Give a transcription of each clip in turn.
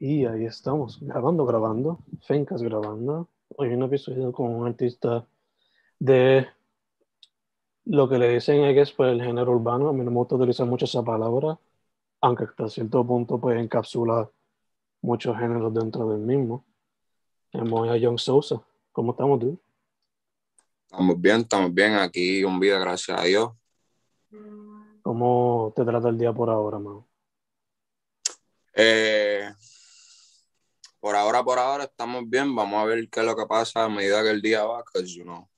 Y ahí estamos, grabando, grabando, Fencas grabando. Hoy un episodio con un artista de lo que le dicen es pues el género urbano. A mí no me gusta utilizar mucho esa palabra, aunque hasta cierto punto pues encapsula muchos géneros dentro del mismo. Tenemos a Young Sousa. ¿Cómo estamos, tú? Estamos bien, estamos bien. Aquí un vida, gracias a Dios. ¿Cómo te trata el día por ahora, mano? Eh, por ahora, por ahora estamos bien. Vamos a ver qué es lo que pasa a medida que el día va, because, you know,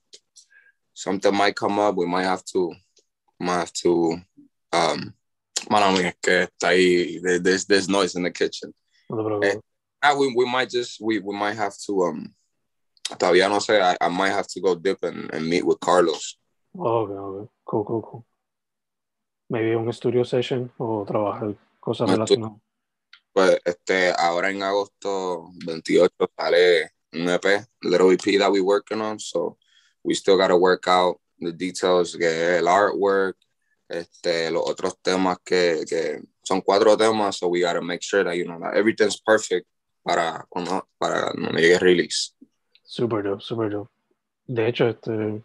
something might come up. We might have to, might have to, um, mano mía, es que está ahí, there's, there's noise in the kitchen. No Eh, ah, we, we might just, we, we might have to, um, todavía no sé, I, I might have to go dip and, and meet with Carlos. Ok, ok. Cool, cool, cool. Maybe un studio session o trabajar cosas relacionadas. Pues este, ahora en agosto 28 sale un EP, Little EP that we working on, so we still gotta work out the details, que es el artwork, este, los otros temas que, que son cuatro temas, so we gotta make sure that, you know, that everything's perfect para cuando, para cuando llegue el release. Super dope, super dope. De hecho, este.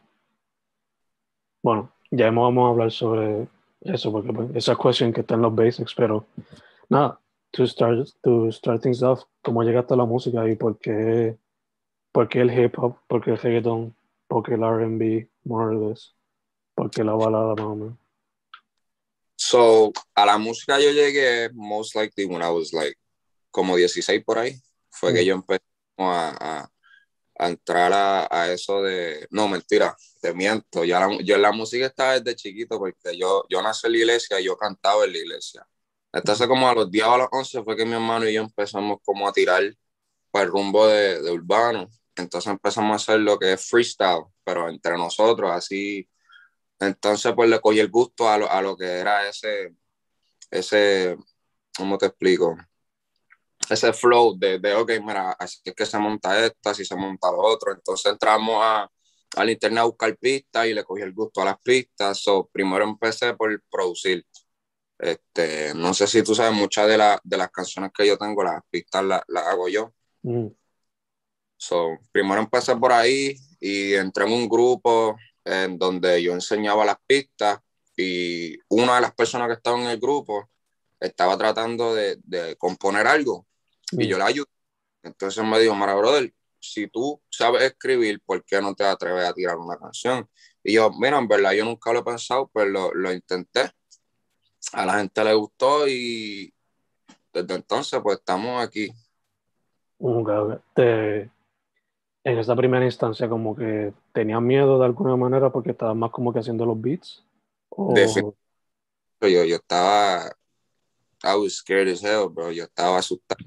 Bueno, ya hemos- vamos a hablar sobre eso, porque pues, esa cuestión que está en los basics, pero nada, to start, to start things off, ¿cómo llegaste a la música y por qué, por qué el hip hop, por qué el reggaeton, por qué el RB, more or less, por qué la balada más o menos? So, a la música yo llegué most likely when I was like como 16 por ahí. Fue que Mm. yo empecé a, a- a entrar a, a eso de... No, mentira, te miento. Ya la- yo en la música estaba desde chiquito porque yo, yo nací en la iglesia y yo cantaba en la iglesia. Entonces como a los 10 o a los 11 fue que mi hermano y yo empezamos como a tirar para el rumbo de, de urbano. Entonces empezamos a hacer lo que es freestyle, pero entre nosotros, así entonces, pues le cogí el gusto a lo, a lo que era ese, ese, ¿cómo te explico? Ese flow de, de, ok, mira, así es que se monta esto, así se monta lo otro. Entonces entramos a, al internet a buscar pistas y le cogí el gusto a las pistas. So, primero empecé por producir. Este, no sé si tú sabes, muchas de, la- de las canciones que yo tengo, las pistas las, las hago yo. Mm, So, primero empecé por ahí y entré en un grupo en donde yo enseñaba las pistas y una de las personas que estaba en el grupo estaba tratando de, de componer algo y mm. yo la ayudé. Entonces me dijo, Mara, brother, si tú sabes escribir, ¿por qué no te atreves a tirar una canción? Y yo, mira, en verdad yo nunca lo he pensado, pues lo, lo intenté. A la gente le gustó y desde entonces pues estamos aquí. Ok, ok. Te- en esa primera instancia, como que tenías miedo de alguna manera porque estabas más como que haciendo los beats. O, yo, yo estaba, I was scared as hell, bro. Yo estaba asustado.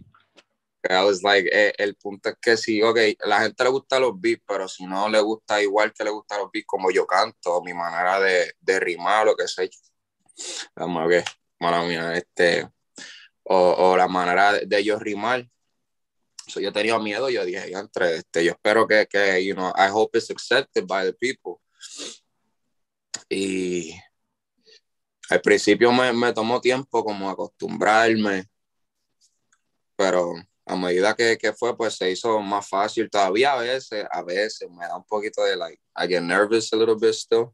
I was like, eh, el punto es que sí, ok, la gente le gusta los beats, pero si no le gusta igual que le gustan los beats como yo canto, mi manera de, de rimar, lo que sé. Vamos a ver, mala mía, este, o, o la manera de, de yo rimar. So, yo tenía miedo, yo dije, entre este, yo espero que, que, you know, I hope it's accepted by the people. Y al principio me, me tomó tiempo como acostumbrarme, pero a medida que, que fue, pues se hizo más fácil. Todavía a veces, a veces me da un poquito de, like, I get nervous a little bit still,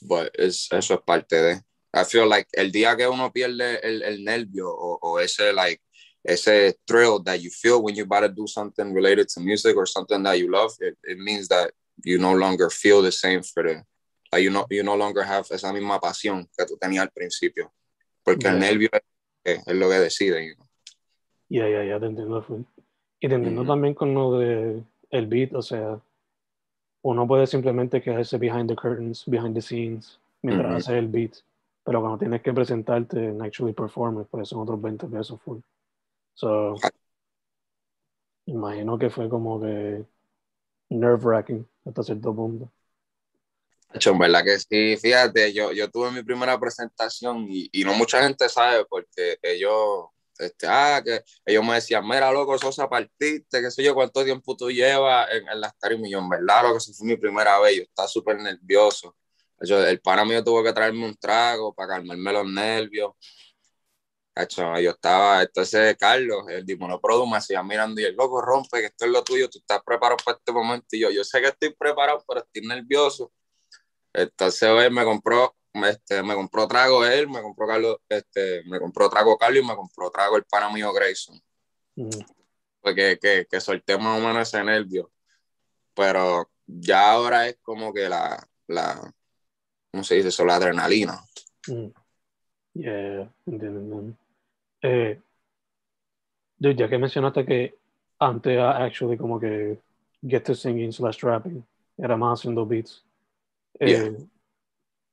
but eso es parte de. I feel like el día que uno pierde el, el nervio o, o ese, like, ese thrill that you feel when you're about to do something related to music or something that you love, it, it means that you no longer feel the same for the, like you no, you no longer have esa misma pasión que tú tenías al principio, porque el Yeah. nervio es, es lo que decide. you know. Ya, ya, ya, te entiendo. Y te entiendo Ujú. también con lo de el beat, o sea, uno puede simplemente quedarse behind the curtains, behind the scenes, mientras Ujú. hace el beat, pero cuando tienes que presentarte and actually perform, it, pues son otros 20 pesos full. So, imagino que fue como que nerve wracking hasta cierto punto. En verdad que sí, fíjate, yo, yo tuve mi primera presentación y, y no mucha gente sabe porque ellos, este, ah, que ellos me decían, mira, loco, Sosa, partiste, qué sé yo, cuánto tiempo tú llevas en, en las tarimas, y yo, en verdad, loco, esa fue mi primera vez, yo estaba súper nervioso. Yo, el pana mío tuvo que traerme un trago para calmarme los nervios. yo estaba, entonces Carlos, el Dimono Produ, me hacía mirando y el loco rompe, que esto es lo tuyo, tú estás preparado para este momento. Y yo, yo sé que estoy preparado, pero estoy nervioso. Entonces él me compró, este, me compró trago él, me compró Carlos, este, me compró trago Carlos y me compró trago el pana mío Grayson. Mm. Porque que, que solté más o menos ese nervio. Pero ya ahora es como que la, la ¿cómo se dice eso? La adrenalina. Mm. Yeah, entiendo. Eh, ya que mencionaste que antes actually como que get to singing slash rapping era más haciendo beats. Eh,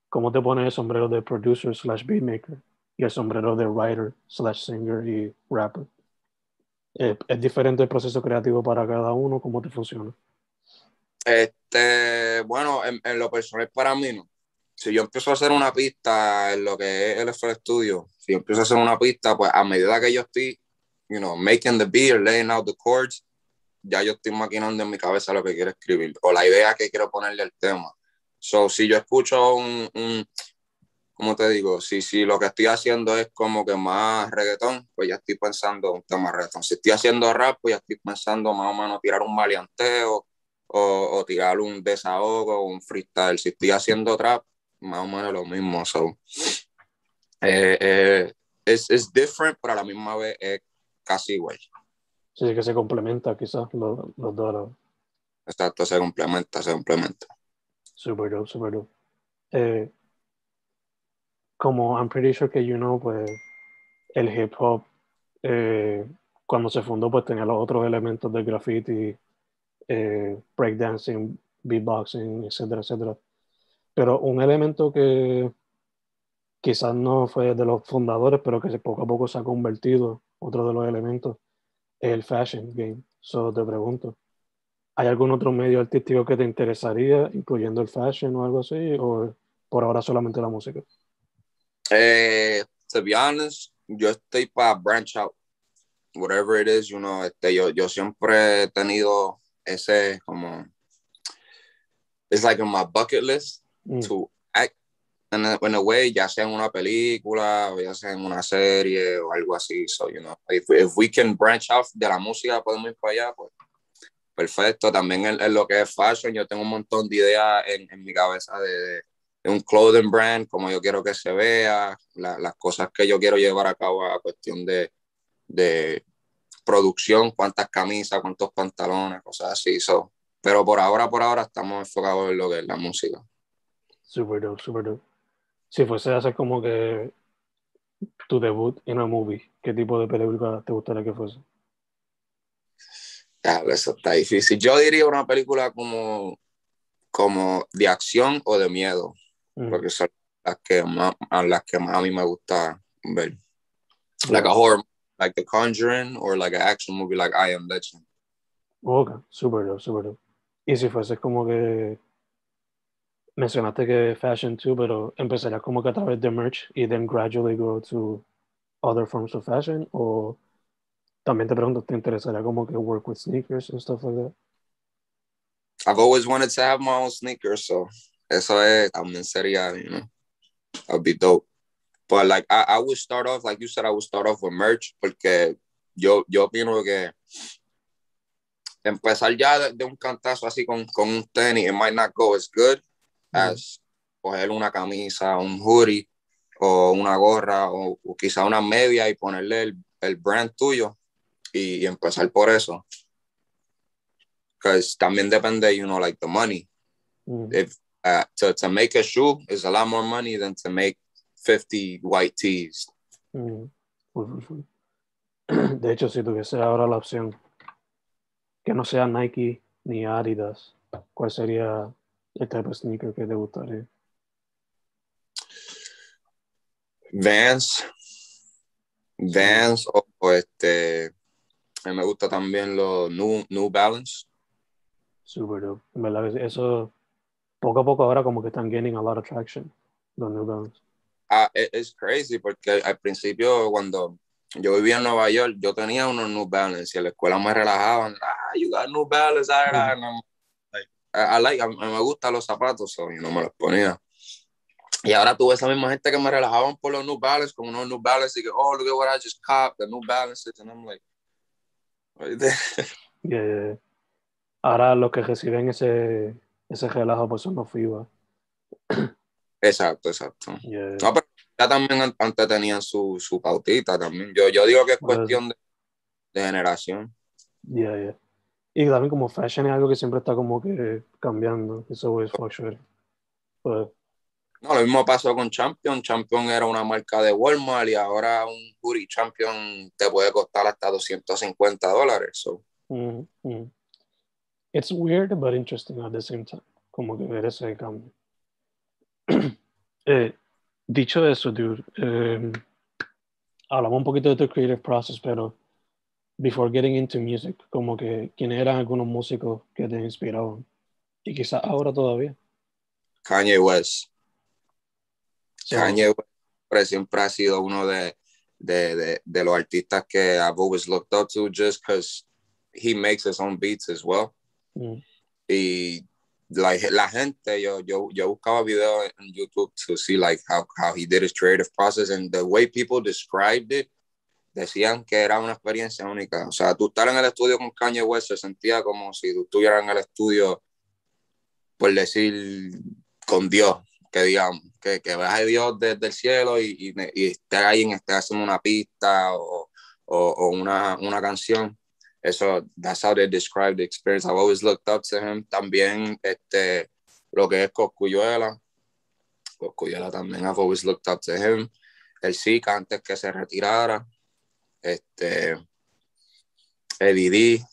¿Cómo te pones el sombrero de producer slash beatmaker y el sombrero de writer slash singer y rapper? Eh, ¿Es diferente el proceso creativo para cada uno? ¿Cómo te funciona? Este, bueno, en, lo personal para mí no. Si yo empiezo a hacer una pista en lo que es el FL Studio, si yo empiezo a hacer una pista, pues a medida que yo estoy, you know, making the beat, laying out the chords, ya yo estoy maquinando en mi cabeza lo que quiero escribir o la idea que quiero ponerle al tema. So, si yo escucho un, un ¿cómo te digo? Si, si lo que estoy haciendo es como que más reggaetón, pues ya estoy pensando un tema reggaetón. Si estoy haciendo rap, pues ya estoy pensando más o menos tirar un maleanteo o tirar un desahogo o un freestyle. Si estoy haciendo trap, más o menos lo mismo. So, eh, eh, es, es different, pero a la misma vez es casi igual. Sí, que se complementa quizás los, los dos. Exacto, se complementa, se complementa. Super dope, super dope. Eh, como I'm pretty sure que you know, pues el hip hop eh, cuando se fundó pues tenía los otros elementos del graffiti, eh, breakdancing, beatboxing, etcétera, etcétera. Pero un elemento que quizás no fue de los fundadores, pero que poco a poco se ha convertido, otro de los elementos, es el fashion game. So te pregunto, ¿hay algún otro medio artístico que te interesaría, incluyendo el fashion o algo así, o por ahora solamente la música? Eh, to be honest, yo estoy para branch out. Whatever it is, you know, este, yo, yo siempre he tenido ese como, it's like in my bucket list to act in a, a, way, ya sea en una película o ya sea en una serie o algo así. So, you know, if, if we can branch out de la música, podemos ir para allá, pues perfecto. También en, en, lo que es fashion, yo tengo un montón de ideas en, en mi cabeza de, de, un clothing brand, como yo quiero que se vea, la, las cosas que yo quiero llevar a cabo a cuestión de, de producción, cuántas camisas, cuántos pantalones, cosas así. So, pero por ahora, por ahora estamos enfocados en lo que es la música. Super dope, super dope. Si fuese a hacer como que tu debut en una movie, ¿qué tipo de película te gustaría que fuese? Claro, eso está difícil. Yo diría una película como, como de acción o de miedo, mm. porque son las que, más, las que más a mí me gusta ver. Like a horror like The Conjuring or like an action movie like I Am Legend. Ok, super dope, super dope. Y si fuese como que mencionaste que fashion too, pero empezarías como que a través de merch y then gradually go to other forms of fashion o también te pregunto, ¿te interesaría como que work with sneakers and stuff like that? I've always wanted to have my own sneakers, so eso es también sería, you know, that'd be dope. But like I, I would start off, like you said, I would start off with merch, porque yo, yo opino que empezar ya de, de un cantazo así con, con, un tenis, it might not go as good. As coger una camisa, un hoodie, o una gorra, o, o quizá una media y ponerle el, el brand tuyo y, y, empezar por eso. Because también depende, you know, like the money. Mm. If uh, to, to make a shoe is a lot more money than to make 50 white tees. Mm. De hecho, si tuviese ahora la opción que no sea Nike ni Adidas, ¿cuál sería el tipo de sneaker que te gustaría? Vans. Vans o, o este. Me gusta también los New, New Balance. Super dope. Eso poco a poco ahora como que están gaining a lot of traction, los New Balance ah, e, es crazy porque al principio cuando yo vivía en Nueva York, yo tenía unos New Balance y en la escuela me relajaban, ah, you got New Balance, ah, I, like, a, me gustan los zapatos, so, y no me los ponía. Y ahora tuve esa misma gente que me relajaban por los New Balance, con unos New Balance, y que, oh, look at what I just caught, the New Balances, and I'm like, yeah. Ahora los que reciben ese, ese relajo pues son los FIBA. Exacto, exacto. No, pero ya también antes tenían su, su pautita también. Yo, yo digo que es cuestión de, de generación. Yeah, yeah. Y también como fashion es algo que siempre está como que cambiando. Eso es fluctuating. Pues, no, lo mismo pasó con Champion. Champion era una marca de Walmart y ahora un hoodie Champion te puede costar hasta 250 dólares. So. Mm -hmm. It's weird but interesting at the same time. Como que ver ese cambio. eh, dicho eso, dude, eh, hablamos un poquito de tu creative process, pero before getting into music, como que quiénes eran algunos músicos que te inspiraban y quizás ahora todavía. Kanye West. Kanye West siempre ha sido uno de, de, de, de, los artistas que I've always looked up to just because he makes his own beats as well. Mm. Y like, la gente, yo, yo, yo buscaba videos en YouTube to see like how, how he did his creative process and the way people described it, decían que era una experiencia única. O sea, tú estar en el estudio con Kanye West se sentía como si tú estuvieras en el estudio, por decir, con Dios que digamos, que, que veas a Dios desde el cielo y, y, y esté ahí en esté haciendo una pista o, o, o, una, una canción. Eso, that's how they describe the experience. I've always looked up to him. También este, lo que es Coscuyuela. Coscuyuela también, I've always looked up to him. El Zika antes que se retirara. Este, Eddie D,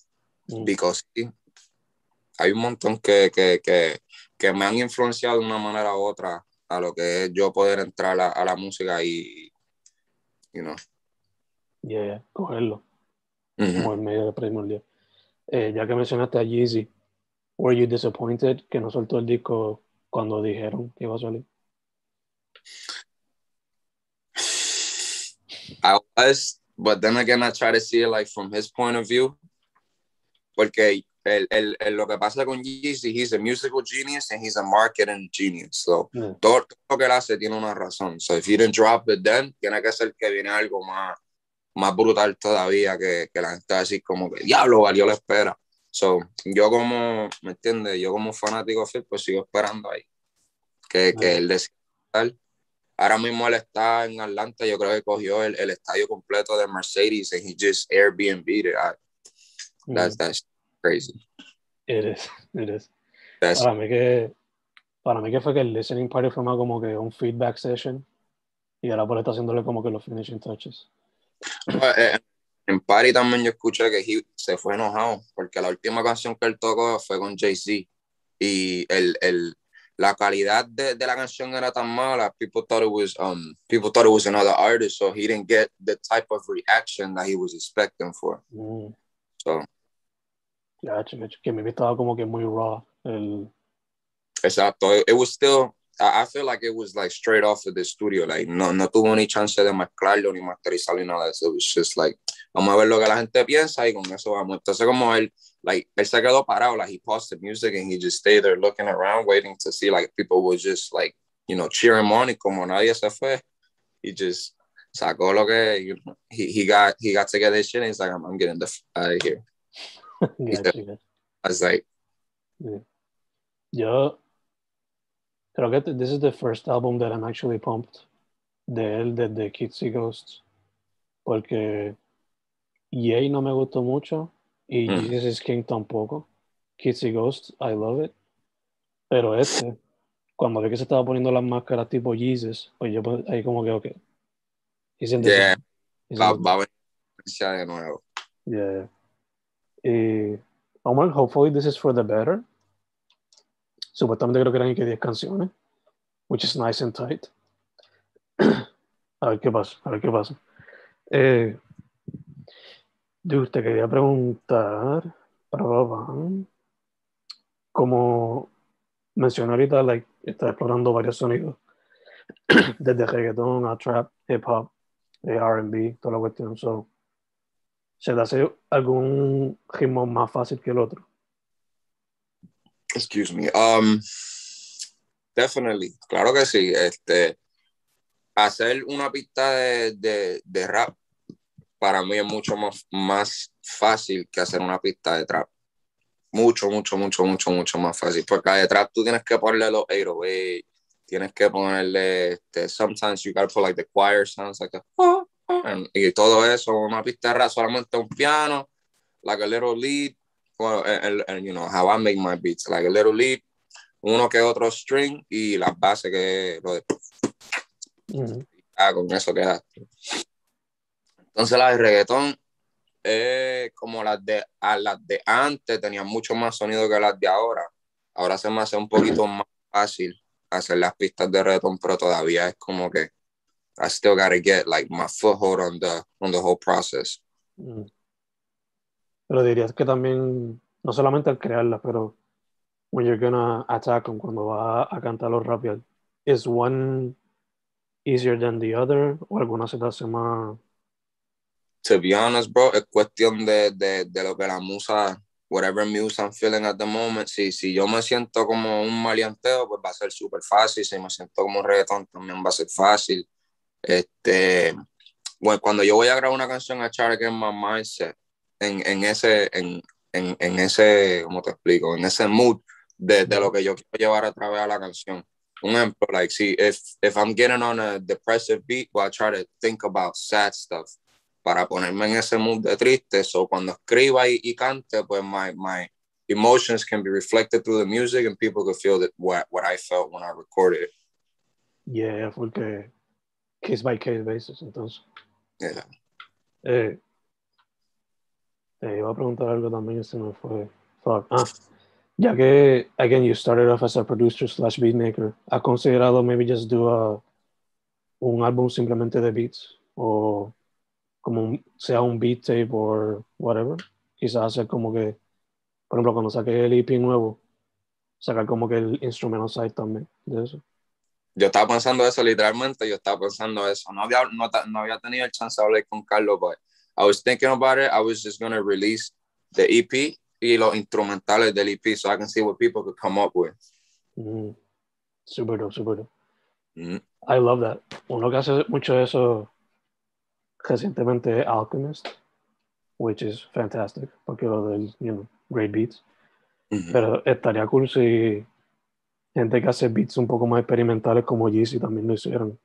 mm. because hay un montón que, que, que, que me han influenciado de una manera u otra a lo que es yo poder entrar a, a la música y, you know. Yeah, cogerlo. Uh -huh. Como el medio primordial. Eh, ya que mencionaste a Yeezy, ¿were you disappointed que no soltó el disco cuando dijeron que iba a salir? I was, but then again, I try to see it like from his point of view. Porque el, el, el, lo que pasa con Yeezy, he's a musical genius and he's a marketing genius. So, mm. todo, todo, lo que él hace tiene una razón. So, if you didn't drop it then, tiene que ser que viene algo más, más brutal todavía que, que la gente va a decir como que, diablo, valió la espera. So, yo como, ¿me entiendes? Yo como fanático Phil, pues sigo esperando ahí. Que, mm. que él decida Ahora mismo él está en Atlanta, yo creo que cogió el, el estadio completo de Mercedes and he just Airbnb it. I, that's, that's crazy. It is, it is. para mí que para mí que fue que el listening party fue más como que un feedback session y ahora por estar haciéndole como que los finishing touches. Eh, en party también yo escuché que he, se fue enojado porque la última canción que él tocó fue con Jay-Z y el, el, la calidad de, de, la canción era tan mala, people thought it was um people thought it was another artist, so he didn't get the type of reaction that he was expecting for. Mm. So Gotcha, Que me estaba como que muy raw. El... Exacto. It was still, I feel like it was like straight off of the studio. Like, no, no tuvo ni chance de mezclarlo ni masterizarlo ni nada eso. It was just like, vamos a ver lo que la gente piensa y con eso vamos. Entonces, como él, like, él se quedó parado, like, he paused the music and he just stayed there looking around, waiting to see, like, people was just, like, you know, cheering on y como nadie se fue, he just sacó lo que, you know, he, he got, he got to get this shit and he's like, I'm, I'm getting the out of here. gotcha. I was like, yeah. Yo creo que this is the first album that I'm actually pumped de él, de, de Kids y Ghosts, porque Yay no me gustó mucho y mm. Jesus is King tampoco. Kids y Ghosts, I love it. Pero este, cuando vi que se estaba poniendo las máscaras tipo Jesus, pues yo pues, ahí como que, ok. Yeah. Va, va a venir de nuevo. Yeah. Y, Omar, hopefully this is for the better. Supuestamente creo que eran que 10 canciones, which is nice and tight. a ver qué pasa, a ver qué pasa. Eh, dude, te quería preguntar, como mencioné ahorita, like, está explorando varios sonidos, desde reggaeton a trap, hip hop, eh, RB, toda la cuestión. So, ¿Se le hace algún ritmo más fácil que el otro? Excuse me. Um, definitely, claro que sí. Este, hacer una pista de, de, de rap para mí es mucho más, más fácil que hacer una pista de trap. Mucho, mucho, mucho, mucho, mucho más fácil. Porque de trap tú tienes que ponerle los 808, tienes que ponerle, este, sometimes you gotta put like the choir sounds like a, y todo eso, una pista de rap, solamente un piano, like a little lead, well, and, and, you know, how I make my beats, like a little lead, uno que otro string y las bases que lo de... Ah, con eso quedaste. Entonces la de reggaetón, eh, como las de, a las de antes, tenían mucho más sonido que las de ahora. Ahora se me hace un poquito más fácil hacer las pistas de reggaetón, pero todavía es como que I still gotta get like my foothold on the, on the whole process. Mm. Pero dirías que también, no solamente al crearlas, pero when you're gonna attack them, cuando va a cantar los rap, is one easier than the other? ¿O alguna se te hace más to be honest, bro, es cuestión de, de, de, lo que la musa, whatever muse I'm feeling at the moment, si, si yo me siento como un maleanteo, pues va a ser súper fácil, si me siento como un reggaetón, también va a ser fácil. Este, bueno, cuando yo voy a grabar una canción a Charlie Again My Mindset, en, en ese, en, en, en, ese, ¿cómo te explico? En ese mood de, de, lo que yo quiero llevar a través de la canción. Un ejemplo, like, see, if, if I'm getting on a depressive beat, well, I try to think about sad stuff para ponerme en ese mood de triste. So cuando escriba y, y cante, pues my, my emotions can be reflected through the music and people can feel that what, what I felt when I recorded it. Yeah, porque case by case basis, entonces. Yeah. Eh, te iba a preguntar algo también, se me fue. Fuck. Ah, ya que, again, you started off as a producer slash beat maker, ¿has considerado maybe just do a, un álbum simplemente de beats? O como sea un beat tape o whatever, quizás hacer como que, por ejemplo, cuando saque el EP nuevo, sacar como que el instrumental side también de eso. Yo estaba pensando eso, literalmente, yo estaba pensando eso. No había, no, no había tenido el chance de hablar con Carlos, but I was thinking about it. I was just going to release the EP y los instrumentales del EP so I can see what people could come up with. Mm. Super dope, super dope. Mm. I love that. Uno que hace mucho eso recientemente Alchemist, which is fantastic, porque lo del, you know, great beats. Pero estaría cool si gente que hace beats un poco más experimentales como Yeezy también lo hicieron.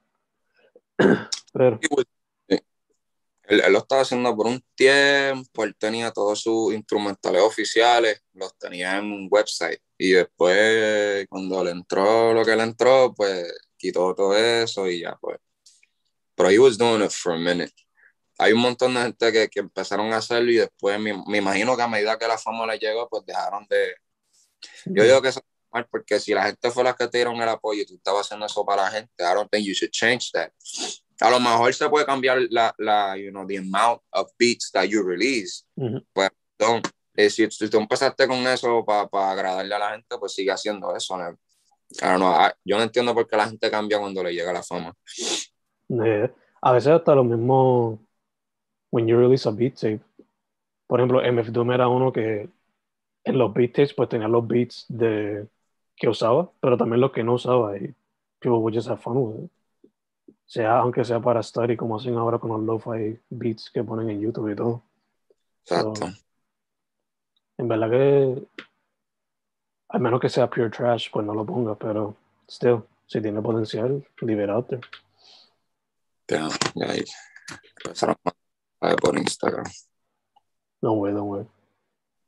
Pero... Él, él, lo estaba haciendo por un tiempo, él tenía todos sus instrumentales oficiales, los tenía en un website. Y después, cuando le entró lo que le entró, pues quitó todo eso y ya, pues. Pero he was doing it for a minute hay un montón de gente que, que empezaron a hacerlo y después me, me, imagino que a medida que la fama les llegó, pues dejaron de... Yo digo que eso es mal porque si la gente fue la que te dieron el apoyo y tú estabas haciendo eso para la gente, I don't think you should change that. A lo mejor se puede cambiar la, la you know, the amount of beats that you release. Pues, don't. Eh, si, si, tú empezaste con eso para pa agradarle a la gente, pues sigue haciendo eso. ¿no? I don't know, I, yo no entiendo por qué la gente cambia cuando le llega la fama. Eh, a veces hasta lo mismo when you release a beat tape, por ejemplo, MF Doom era uno que en los beat tapes pues tenía los beats de que usaba, pero también los que no usaba y people would just have fun with it. Sea, aunque sea para study como hacen ahora con los lo-fi beats que ponen en YouTube y todo. Exacto. en verdad que al menos que sea pure trash, pues no lo ponga, pero still, si tiene potencial, leave it out there. Damn, yeah, por Instagram. No way, no way.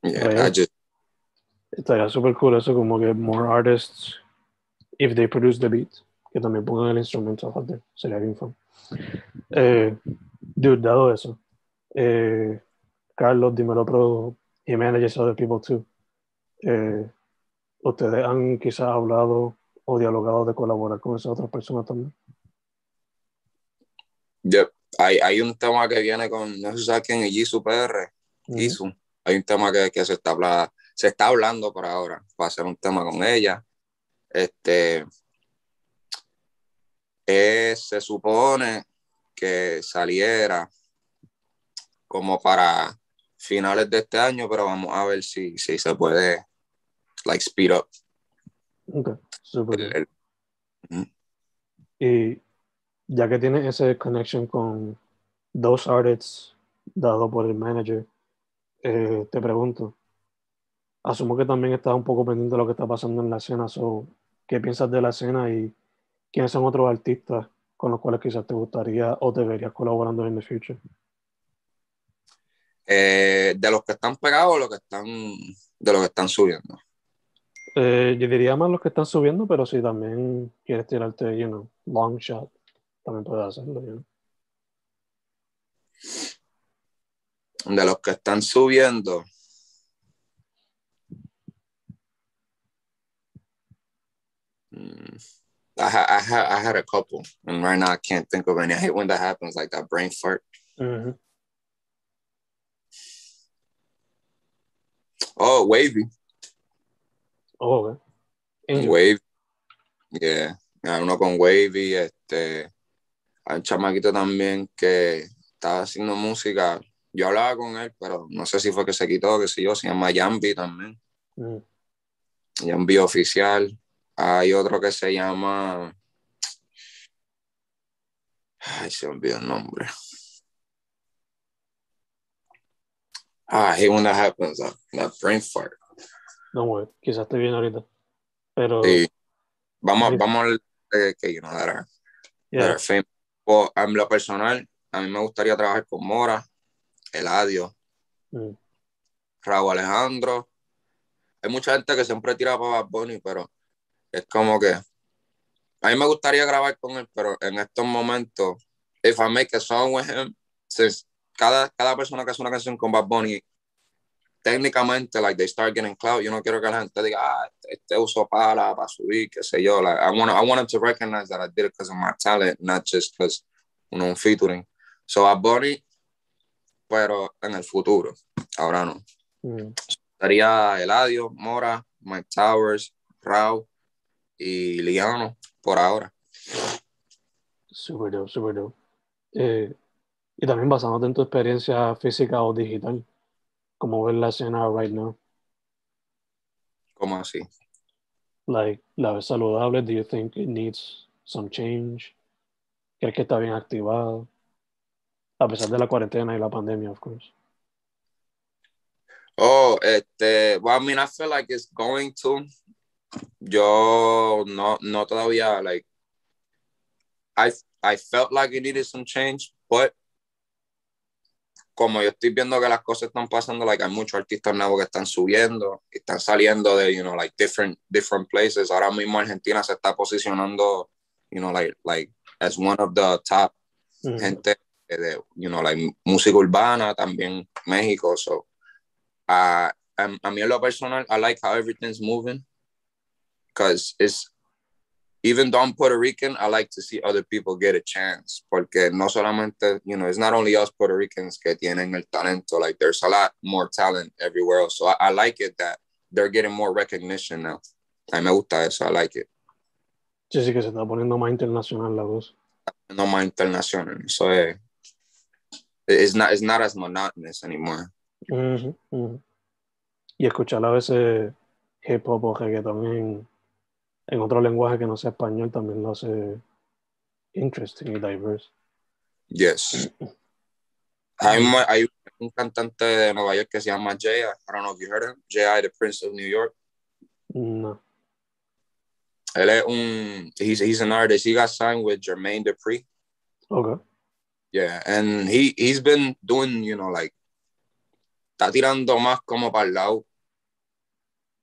Yeah, I just... Estaría súper cool eso, como que more artists, if they produce the beat, que también pongan el instrumento out there. Sería bien fun. Eh, dude, dado eso, eh, Carlos, dímelo, pero he manages other people too. Eh, ¿Ustedes han quizás hablado o dialogado de colaborar con esas otras personas también? Yep hay, hay un tema que viene con, no sé si sabes quién es Jisoo PR, Jisoo. Hay un tema que, que se, está se está hablando por ahora, para hacer un tema con ella. Este, se supone que saliera como para finales de este año, pero vamos a ver si, si se puede like speed up okay. el, Mm. Y ya que tienes ese connection con dos artists dado por el manager, eh, te pregunto, asumo que también estás un poco pendiente de lo que está pasando en la escena, so, ¿qué piensas de la escena y quiénes son otros artistas con los cuales quizás te gustaría o te verías colaborando en el future? Eh, de los que están pegados o los que están, de los que están subiendo. Eh, yo diría más los que están subiendo, pero si también quieres tirarte, you know, long shot, también puedes hacerlo, know. De los que están subiendo. Mm, I, ha, I, ha, I had a couple, and right now I can't think of any. I hate when that happens, like that brain fart. Ujú. Oh, Wavy. Oh, ok. Angel. Wavy. Yeah. Hay uno con Wavy. Este, un chamaquito también que estaba haciendo música. Yo hablaba con él, pero no sé si fue que se quitó, que sé yo. Se llama Yambi también. Mm. Yambi oficial. Hay otro que se llama. Ay, se olvidó el nombre. Ah, hate when that happens. That, that brain fart. No, güey, quizás te viene ahorita. Pero, Sí. Vamos, vamos al que, que you know, that are- yeah, that are famous. Well, en lo personal, a mí me gustaría trabajar con Mora, Eladio, mm, Raúl Alejandro. Hay mucha gente que siempre tira para Bad Bunny, pero es como que a mí me gustaría grabar con él, pero en estos momentos, if I make a song with him, since cada, cada persona que hace una canción con Bad Bunny, técnicamente, like, they start getting clout, yo no quiero que la gente diga, ah, este uso para, para subir, qué sé yo, like, I want, I want him to recognize that I did it because of my talent, not just because, you know, un featuring. So, Bad Bunny, pero en el futuro, ahora no. mm. Estaría Eladio, Mora, Mike Towers, Rao y Liano por ahora. Super dope, super dope. Eh, y también basándote en tu experiencia física o digital, como ves la escena right now. ¿Cómo así? Like, la ves saludable, do you think it needs some change? ¿Crees que está bien activado? A pesar de la cuarentena y la pandemia, of course. Oh, este, well, I mean, I feel like it's going to. Yo no, no todavía, like, I, I felt like it needed some change, but como yo estoy viendo que las cosas están pasando, like, hay muchos artistas nuevos que están subiendo, están saliendo de, you know, like, different, different places. Ahora mismo Argentina se está posicionando, you know, like, like, as one of the top Mm. gente de, you know, like, música urbana, también México, so, uh, a, a mí en lo personal, I like how everything's moving, because it's, even though I'm Puerto Rican, I like to see other people get a chance, porque no solamente, you know, it's not only us Puerto Ricans que tienen el talento, like, there's a lot more talent everywhere else, so I, I like it that they're getting more recognition now. A mí me gusta eso, I like it. Sí, sí, que se está poniendo más internacional la cosa. No más internacional, so eh, it's not, it's not as monotonous anymore. Ujú, ujú. Y escuchar a veces hip hop o reggaetón en, en otro lenguaje que no sea español también lo hace interesting y diverse. Yes. Hay, un- hay un cantante de Nueva York que se llama Jay. I don't know if you heard him. Jay, the Prince of New York. No. Él es un, he's, he's an artist. He got signed with Jermaine Dupri. Ok. Yeah, and he, he's been doing, you know, like, está tirando más como para el lado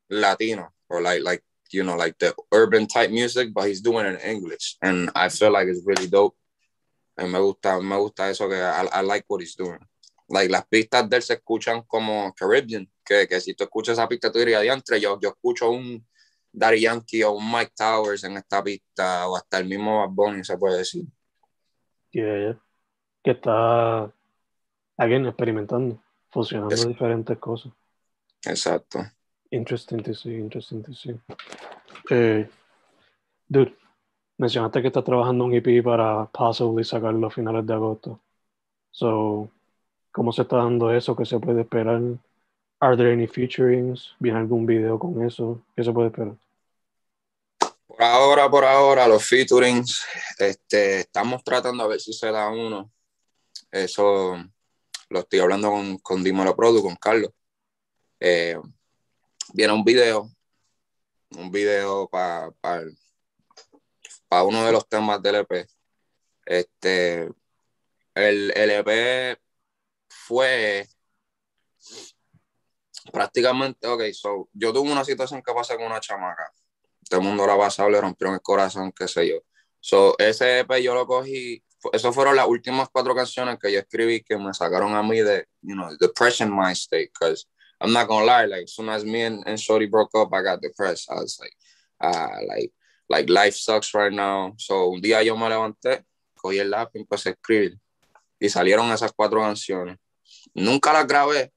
latino, or like, like, you know, like the urban type music, but he's doing it in English. And I feel like it's really dope. And me gusta, me gusta eso que I, I like what he's doing. Like, las pistas de él se escuchan como Caribbean, que, que si tú escuchas esa pista, tú dirías, diantre, yo, yo escucho un Daddy Yankee o un Mike Towers en esta pista, o hasta el mismo Bad Bunny, se puede decir. Yeah, yeah. Que está, again, experimentando, fusionando Es- diferentes cosas. Exacto. Interesting to see, interesting to see. Eh, dude, mencionaste que estás trabajando un EP para possibly sacarlo a finales de agosto. So, ¿cómo se está dando eso? ¿Qué se puede esperar? Are there any featurings? ¿Viene algún video con eso? ¿Qué se puede esperar? Por ahora, por ahora, los featurings, este, estamos tratando a ver si se da uno. Eso lo estoy hablando con, con Dímelo Produ, con Carlos. Eh, viene un video, un video para para uno de los temas del EP. Este, el, el EP fue prácticamente, ok, so, yo tuve una situación que pasé con una chamaca. Todo el mundo la pasado, le rompieron el corazón, qué sé yo. So, ese EP yo lo cogí, esas fueron las últimas cuatro canciones que yo escribí que me sacaron a mí de, you know, depression my state, because I'm not gonna lie, like, as soon as me and, and Shorty broke up, I got depressed. I was like, uh, like, like, life sucks right now. So, un día yo me levanté, cogí el lápiz y empecé a escribir. Y salieron esas cuatro canciones. Nunca las grabé,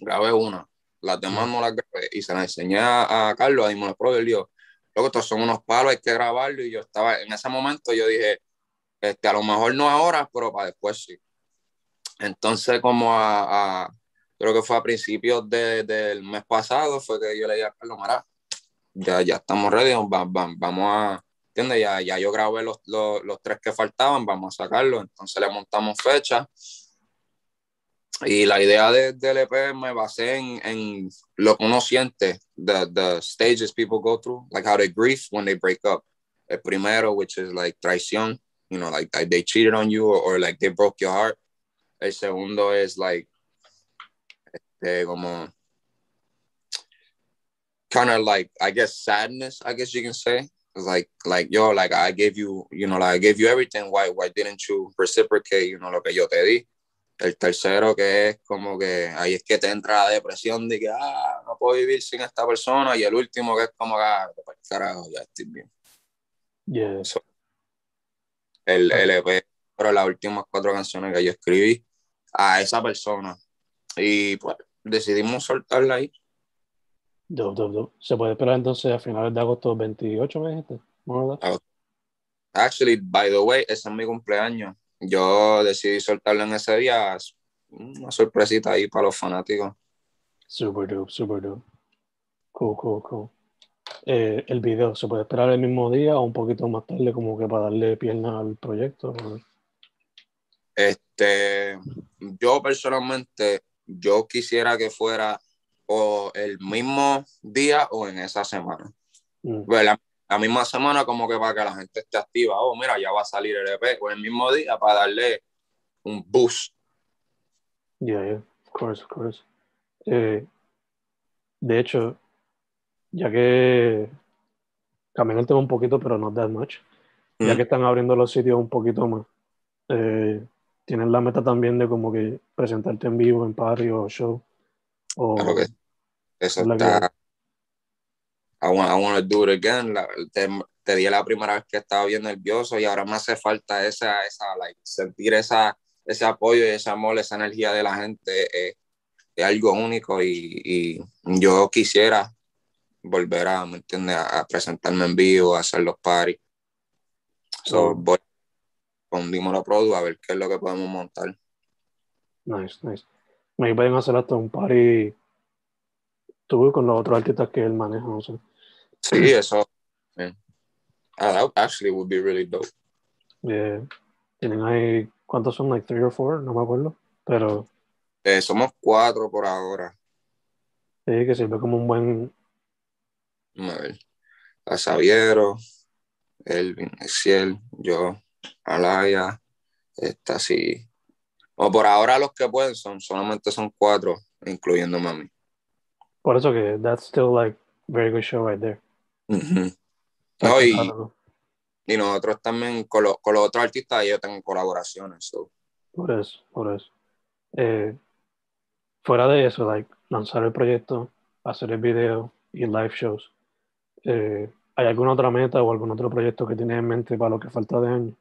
grabé una. Las demás no las grabé. Y se las enseñé a, Carlos, a Dimon Pro, y él dijo, luego estos son unos palos, hay que grabarlo. Y yo estaba, en ese momento yo dije, este, a lo mejor no ahora, pero para después sí. Entonces, como a, creo que fue a principios del mes pasado, fue que yo le dije a Carlos Mara, ya, ya estamos ready, vamos a, ¿entiendes? Ya, ya yo grabé los, los, los, tres que faltaban, vamos a sacarlo, entonces le montamos fecha. Y la idea de, del EP me basé en, en lo que uno siente, the, the stages people go through, like how they grieve when they break up. El primero, which is like traición, you know, like, like they cheated on you or, or, like they broke your heart. El segundo es like, este, como, kind of like, I guess, sadness, I guess you can say. Like, like, yo, like, I gave you, you know, like, I gave you everything. Why, why didn't you reciprocate, you know, lo que yo te di? El tercero que es como que ahí es que te entra la depresión de que, ah, no puedo vivir sin esta persona. Y el último que es como que, ah, carajo, ya estoy bien. Yeah. So, el, EP, pero las últimas cuatro canciones que yo escribí a esa persona. Y pues decidimos soltarla ahí. Dope, dope, dope. ¿Se puede esperar entonces a finales de agosto 28, me dijiste? Actually, by the way, ese es mi cumpleaños. Yo decidí soltarlo en ese día. Una sorpresita ahí para los fanáticos. Super dope, super dope. Cool, cool, cool. Eh, el video, ¿se puede esperar el mismo día o un poquito más tarde como que para darle pierna al proyecto? Este, yo personalmente, yo quisiera que fuera o el mismo día o en esa semana. Mm. Pues la, la, misma semana como que para que la gente esté activa, oh, mira, ya va a salir el EP, o el mismo día para darle un boost. Yeah, yeah, of course, of course. Eh, de hecho, ya que cambian el tema un poquito, pero no that much, mm. ya que están abriendo los sitios un poquito más, eh, tienen la meta también de como que presentarte en vivo, en party o show. O, claro que eso está. I want, I want to do it again. La, te, te, di la primera vez que estaba bien nervioso y ahora me hace falta esa, esa like, sentir esa, ese apoyo y ese amor, esa energía de la gente. Eh, es algo único y, y, yo quisiera volver a, ¿me entiendes? A, presentarme en vivo, a hacer los parties. So, voy con Dímelo Produ a ver qué es lo que podemos montar. Nice, nice. Me pueden hacer hasta un party tú con los otros artistas que él maneja, no sé. Sí, eso. Yeah. That actually would be really dope. Yeah. Tienen ahí, ¿cuántos son? Like three or four, no me acuerdo. Pero. Eh, somos cuatro por ahora. Sí, que sirve como un buen. A ver. A Xaviero, Elvin, Exiel, yo, Alaya, está así. O por ahora los que pueden son, solamente son cuatro, incluyéndome a mí. Por eso que that's still like very good show right there. No, y, y, nosotros también con, lo, con los otros artistas yo tengo colaboraciones. So. Por eso, por eso. Eh, fuera de eso, like lanzar el proyecto, hacer el video y live shows. Eh, ¿Hay alguna otra meta o algún otro proyecto que tienes en mente para lo que falta de año?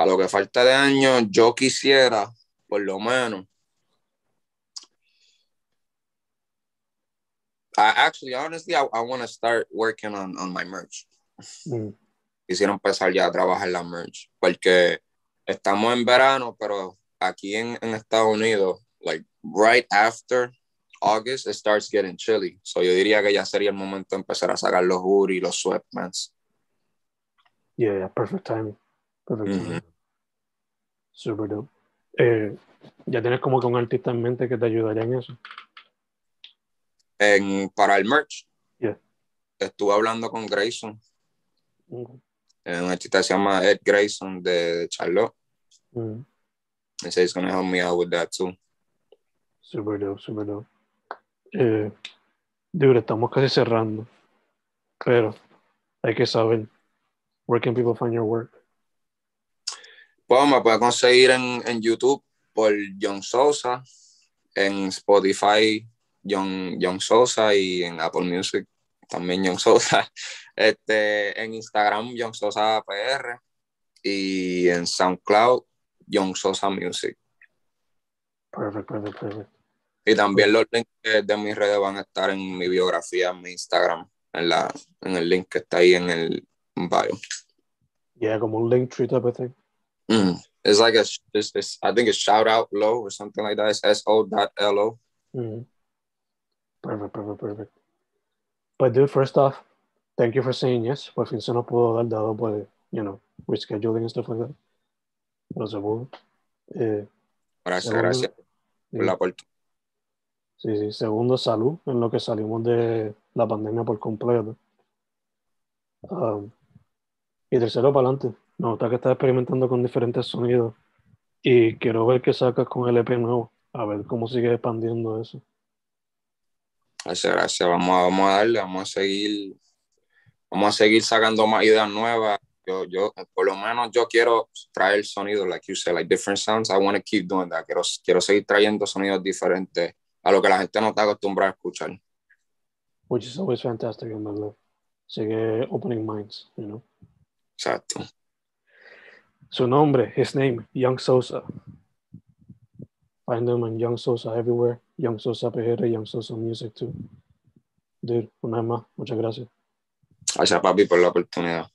Para lo que falta de año, yo quisiera, por lo menos, I actually, honestly, I, I want to start working on, on my merch. Mm. Quisiera empezar ya a trabajar la merch, porque estamos en verano, pero aquí en, en Estados Unidos, like right after August, it starts getting chilly. So yo diría que ya sería el momento de empezar a sacar los hoodies, los sweatpants. Yeah, yeah, perfect timing. Perfect Ujú. timing. Super dope. Eh, ¿Ya tienes como que un artista en mente que te ayudaría en eso? En, para el merch, Yeah. estuve hablando con Grayson, Mm, eh, un artista que se llama Ed Grayson de, Charlotte. mm, He said he's gonna help me out with that too. super dope, super dope. Eh, dude, estamos casi cerrando. Pero hay que saber. Where can people find your work? Pues me puede conseguir en, en YouTube por John Sosa, en Spotify John, John Sosa y en Apple Music también John Sosa. Este, en Instagram John Sosa PR y en SoundCloud John Sosa Music. Perfect, perfect, perfect. Y también los links de, mis redes van a estar en mi biografía, en mi Instagram, en, la, en el link que está ahí en el bio. Yeah, como un link of thing. Mm. It's like a, it's, it's, I think it's shout out low or something like that. It's so.lo. Mm. Perfect, perfect, perfect. But dude, first off, thank you for saying yes. Por fin se nos pudo dar dado por, you know, rescheduling and stuff like that. No se pudo. Eh, Gracias, segundo, gracias por la oportunidad. Sí, sí. Segundo, salud, en lo que salimos de la pandemia por completo. Um, y tercero, para adelante. Gusta que estás experimentando con diferentes sonidos. Y quiero ver qué sacas con el EP nuevo. A ver cómo sigue expandiendo eso. Gracias, gracias. Vamos a, vamos a darle, vamos a seguir, vamos a seguir sacando más ideas nuevas. Yo, yo, por lo menos yo quiero traer sonidos, like you said, like different sounds. I want to keep doing that. Quiero, quiero seguir trayendo sonidos diferentes a lo que la gente no está acostumbrada a escuchar. Which is always fantastic in verdad. Sigue opening minds, you know. Exacto. Su nombre, his name, Young Sosa. Find him on Young Sosa everywhere. Young Sosa PR, Young Sosa Music too. Dude, una vez más, muchas gracias. Gracias, papi, por la oportunidad.